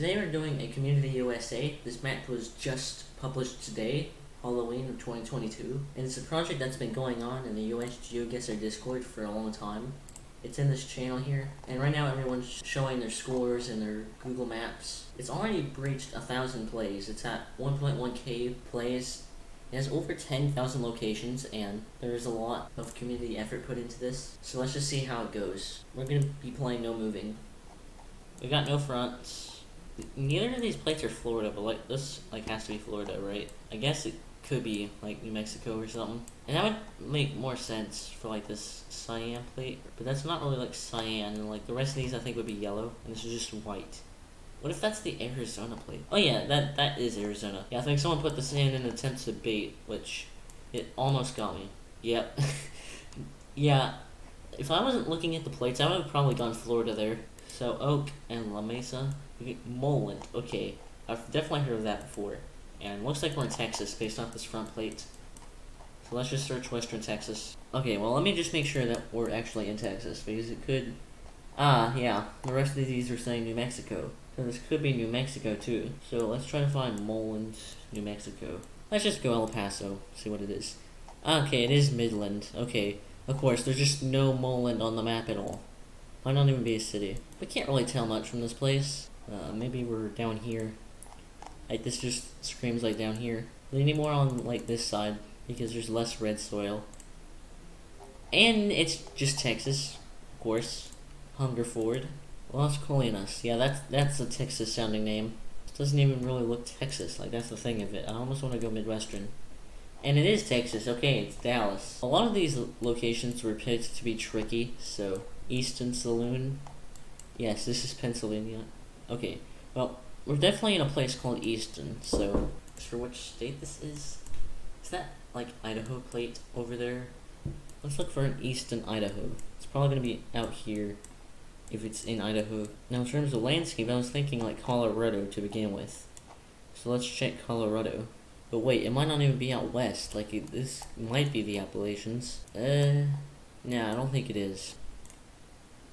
Today we're doing a Community USA. This map was just published today, Halloween of 2022, and it's a project that's been going on in the US GeoGuessr Discord for a long time. It's in this channel here, and right now everyone's showing their scores and their Google Maps. It's already breached a thousand plays. It's at 1.1k plays. It has over 10,000 locations, and there's a lot of community effort put into this. So let's just see how it goes. We're gonna be playing no moving. We got no fronts. Neither of these plates are Florida, but like this like has to be Florida, right? I guess it could be like New Mexico or something. And that would make more sense for like this cyan plate, but that's not really like cyan, and like the rest of these I think would be yellow, and this is just white. What if that's the Arizona plate? Oh yeah, that that is Arizona. Yeah, I think someone put this in an attempt to bait, which it almost got me. Yep. yeah, if I wasn't looking at the plates, I would have probably gone Florida there. So Oak and La Mesa. Moland. Okay, I've definitely heard of that before. And looks like we're in Texas based off this front plate. So let's just search Western Texas. Okay, well let me just make sure that we're actually in Texas because it could... Ah, yeah, the rest of these are saying New Mexico. So this could be New Mexico too. So let's try to find Moland, New Mexico. Let's just go El Paso, see what it is. Okay, it is Midland. Okay, of course, there's just no Moland on the map at all. Might not even be a city. We can't really tell much from this place. Uh, maybe we're down here. Like, this just screams like down here. Leaning more on, like, this side, because there's less red soil. And it's just Texas, of course. Hungerford. Las Colinas. Yeah, that's, that's a Texas-sounding name. It doesn't even really look Texas. Like, that's the thing of it. I almost want to go Midwestern. And it is Texas. Okay, it's Dallas. A lot of these locations were picked to be tricky, so... Easton Saloon. Yes, this is Pennsylvania. Okay, well, we're definitely in a place called Easton, so... For which state this is? Is that, like, Idaho plate over there? Let's look for an Easton, Idaho. It's probably to be out here if it's in Idaho. Now, in terms of landscape, I was thinking, like, Colorado to begin with. So let's check Colorado. But wait, it might not even be out west. Like, it, this might be the Appalachians. Uh, no, I don't think it is.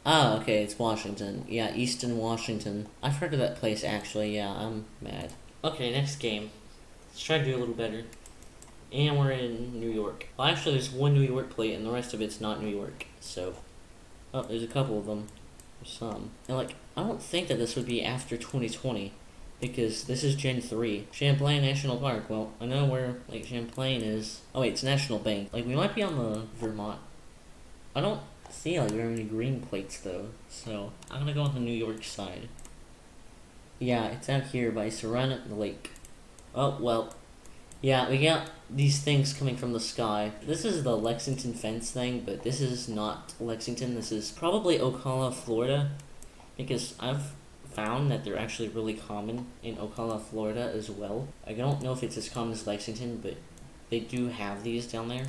Ah, okay, it's Washington. Yeah, Easton, Washington. I've heard of that place, actually. Yeah, I'm mad. Okay, next game. Let's try to do a little better. And we're in New York. Well, actually, there's one New York plate, and the rest of it's not New York. So, oh, there's a couple of them. There's some. And, like, I don't think that this would be after 2020. Because this is Gen 3. Champlain National Park. Well, I know where, like, Champlain is. Oh, wait, it's National Bank. Like, we might be on the Vermont. I don't see like very many green plates though, so I'm gonna go on the New York side. Yeah, it's out here by Saranac Lake. Oh, well. Yeah, we got these things coming from the sky. This is the Lexington fence thing, but this is not Lexington. This is probably Ocala, Florida, because I've found that they're actually really common in Ocala, Florida as well. I don't know if it's as common as Lexington, but they do have these down there.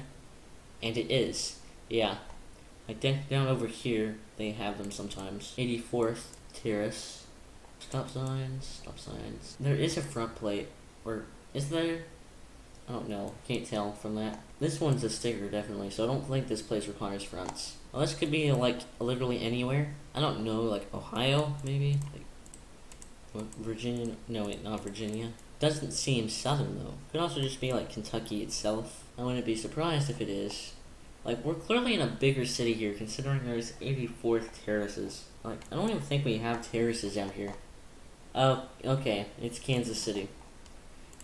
And it is. Yeah, I think down over here, they have them sometimes. 84th Terrace. Stop signs, stop signs. There is a front plate, or is there? I don't know, can't tell from that. This one's a sticker, definitely, so I don't think this place requires fronts. Well, this could be, like, literally anywhere. I don't know, like, Ohio, maybe? Like, Virginia, no wait, not Virginia. Doesn't seem southern, though. Could also just be, like, Kentucky itself. I wouldn't be surprised if it is. Like, we're clearly in a bigger city here, considering there's 84th terraces. Like, I don't even think we have terraces out here. Oh, okay, it's Kansas City.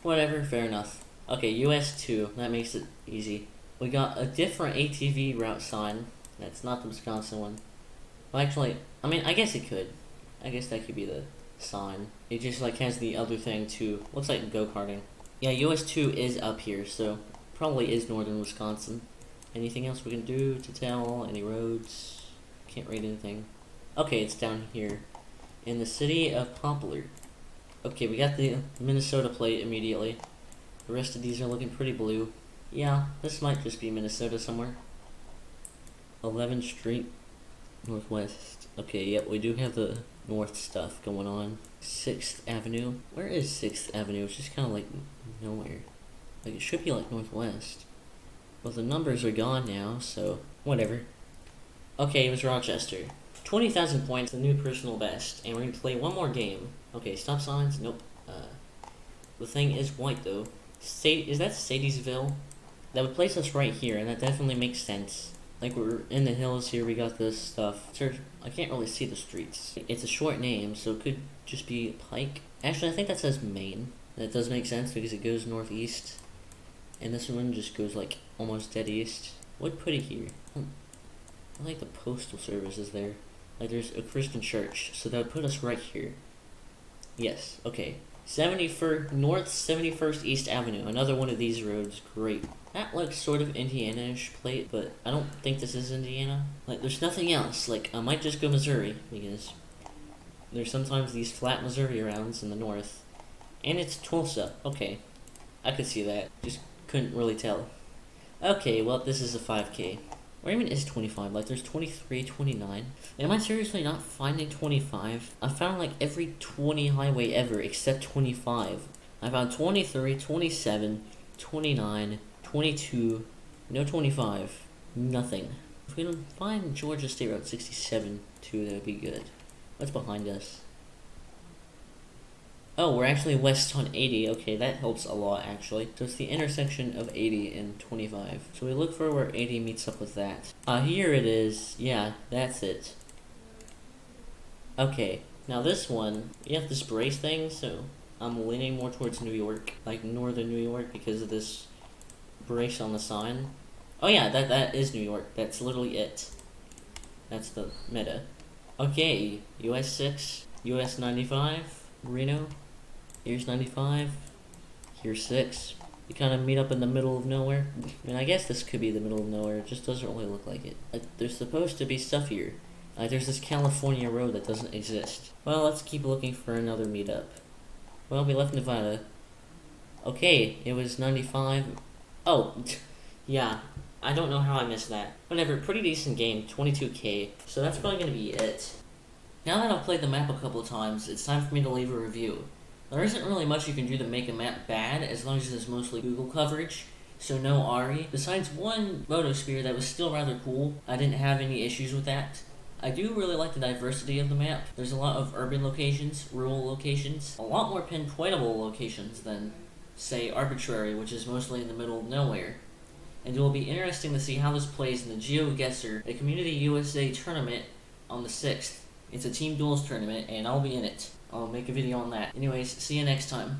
Whatever, fair enough. Okay, US 2, that makes it easy. We got a different ATV route sign. That's not the Wisconsin one. Well, actually, I mean, I guess it could. I guess that could be the sign. It just, like, has the other thing, too. Looks like go-karting. Yeah, US 2 is up here, so probably is northern Wisconsin. Anything else we can do to tell? Any roads? Can't read anything. Okay, it's down here. In the city of Poplar. Okay, we got the Minnesota plate immediately. The rest of these are looking pretty blue. Yeah, this might just be Minnesota somewhere. 11th Street, Northwest. Okay, yep, we do have the north stuff going on. 6th Avenue. Where is 6th Avenue? It's just kind of like nowhere. Like, it should be like Northwest. Well, the numbers are gone now, so whatever. Okay, it was Rochester. 20,000 points, the new personal best, and we're going to play one more game. Okay, stop signs, nope. Uh, the thing is white though. Sa is that Sadiesville? That would place us right here, and that definitely makes sense. Like we're in the hills here, we got this stuff. Sir, I can't really see the streets. It's a short name, so it could just be Pike. Actually, I think that says Maine. That does make sense because it goes northeast. And this one just goes like almost dead east. What put it here? Hmm. I like the postal service is there. Like there's a Christian church, so that would put us right here. Yes, okay. 71st North 71st East Avenue, another one of these roads, great. That looks sort of Indiana-ish plate, but I don't think this is Indiana. Like, there's nothing else. Like, I might just go Missouri, because there's sometimes these flat Missouri rounds in the north. And it's Tulsa. Okay. I could see that. Just couldn't really tell. Okay, well, this is a 5k. Or even is 25? Like, there's 23, 29. Am I seriously not finding 25? I found, like, every 20 highway ever except 25. I found 23, 27, 29, 22, no 25, nothing. If we don't find Georgia State Route 67, too, that would be good. What's behind us? Oh, we're actually west on 80. Okay, that helps a lot, actually. So it's the intersection of 80 and 25. So we look for where 80 meets up with that. Ah, uh, here it is. Yeah, that's it. Okay, now this one, you have this brace thing, so I'm leaning more towards New York, like northern New York, because of this brace on the sign. Oh yeah, that that is New York. That's literally it. That's the meta. Okay, US 6, US 95, Reno, Here's 95. Here's 6. We kind of meet up in the middle of nowhere. I mean, I guess this could be the middle of nowhere. It just doesn't really look like it. there's supposed to be stuff here. Uh, there's this California road that doesn't exist. Well, let's keep looking for another meetup. Well, we left Nevada. Okay, it was 95. Oh, yeah. I don't know how I missed that. Whatever, pretty decent game, 22k. So that's probably going to be it. Now that I've played the map a couple times, it's time for me to leave a review. There isn't really much you can do to make a map bad, as long as it's mostly Google coverage, so no ARI. Besides one Photosphere that was still rather cool, I didn't have any issues with that. I do really like the diversity of the map. There's a lot of urban locations, rural locations, a lot more pinpointable locations than, say, Arbitrary, which is mostly in the middle of nowhere. And it will be interesting to see how this plays in the GeoGuessr, a Community USA tournament on the 6th. It's a team duels tournament, and I'll be in it. I'll make a video on that. Anyways, see you next time.